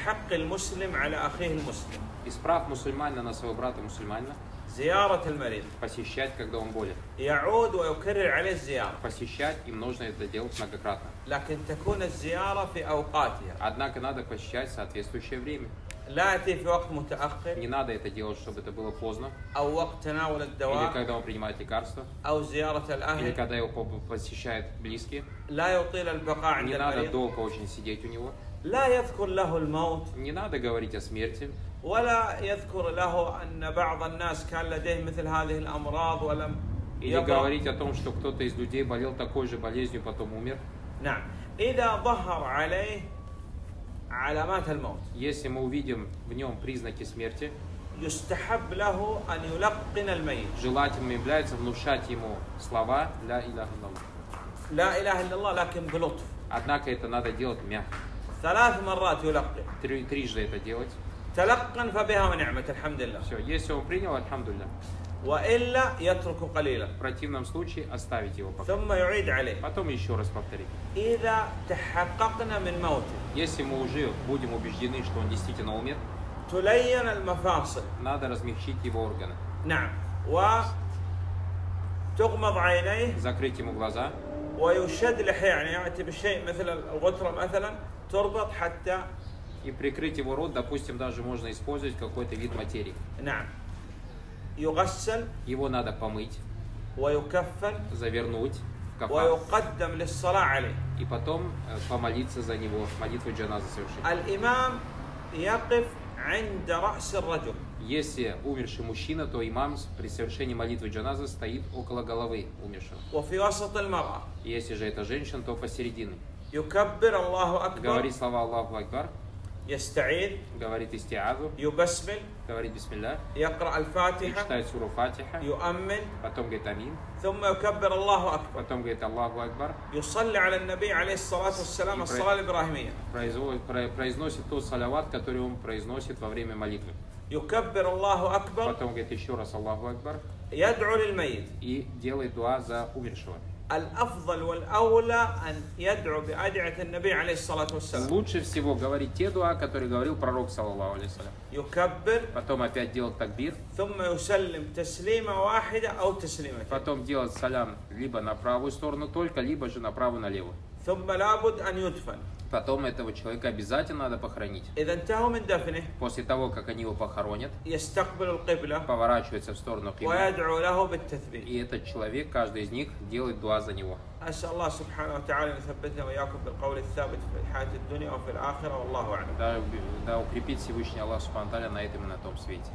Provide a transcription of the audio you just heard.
حق المسلم على أخيه المسلم Из прав мусульманина на своего брата мусульманина زيارة المريض посещать, когда он болен. يعود ويكرر عليه الزيارة Посещать им нужно это делать многократно. لكن تكون الزيارة في أوقاتها Однако надо посещать в соответствующее время. لا يأتي في وقت متأخر Не надо это делать, чтобы это было поздно. أو وقت تناول Или الدواء когда он принимает лекарства. أو زيارة Или الأهل когда его по- посещают близкие. لا يطيل البقاء عند Не надо المريض долго очень сидеть у него. لا يذكر له الموت Не надо говорить о смерти. ولا يذكر له أن بعض الناس كان لديه مثل هذه الأمراض ولم Или يقرأ говорить о том, что кто-то из людей болел такой же болезнью, потом умер. نعم إذا ظهر عليه علامات الموت Если мы увидим в нем признаки смерти, يستحب له أن يلقن الميت желательным является внушать ему слова для Иляха Илlallah. لا إله إلا الله لكن بلطف Однако это надо делать мягко. ثلاث مرات يلقن Три, трижды это делать. تلقن فبها ونعمة الحمد لله Все, если он принял, альхамдулля. وإلا يترك قليلا В противном случае оставить его пока. ثم يعيد عليه Потом еще раз повторить. إذا تحققنا من موته Если мы уже будем убеждены, что он действительно умер, تلين المفاصل надо размягчить его органы. نعم وتغمض عينيه Закрыть ему глаза ويشد لحية يعني يأتي بشيء مثل الغترة مثلا تربط حتى и прикрыть его рот, допустим, даже можно использовать какой-то вид материи. نعم يغسل Его надо помыть, ويكفن завернуть в кафан ويقدم للصلاة عليه и потом э, помолиться за него, молитву джаназа совершить. الإمام يقف عند رأس الرجل Если умерший мужчина, то имам при совершении молитвы джаназа стоит около головы умершего. وفي وسط المرأة Если же это женщина, то посередине. يكبر الله أكبر Говорит слова Аллаху Акбар, يستعيذ говорит истиазу, يبسمل говорит бисмилля, يقرأ и الفاتحة читает суру Фатиха, يؤمن потом говорит амин, ثم يكبر الله أكبر потом говорит Аллаху Акбар, يصلي على النبي عليه الصلاة والسلام الصلاة الإبراهيمية производит- про- произносит тот саляват, который он произносит во время молитвы. يكبر الله أكبر Потом говорит еще раз Аллаху Акбар يدعو للميت и делает дуа за умершего. الأفضل والأولى أن يدعو بأدعية النبي عليه الصلاة والسلام Лучше всего говорить те дуа, которые говорил пророк, саллаллаху алейхиссалям. يكبر Потом опять делать такбир, ثم يسلم تسليمة واحدة أو تسليمتين потом делать салям либо на правую сторону только, либо же направо налево. ثم لابد أن يدفن Потом этого человека обязательно надо похоронить. إذا انتهوا من دفنه После того, как они его похоронят, يستقبل القبلة поворачивается в сторону Кибла, ويدعو له بالتثبيت и этот человек, каждый из них, делает дуа за него. أسأل الله سبحانه وتعالى أن يثبتنا وإياكم بالقول الثابت في الحياة الدنيا وفي الآخرة والله أعلم Да, да укрепит Всевышний Аллах Субхану Тааля на этом и на том свете.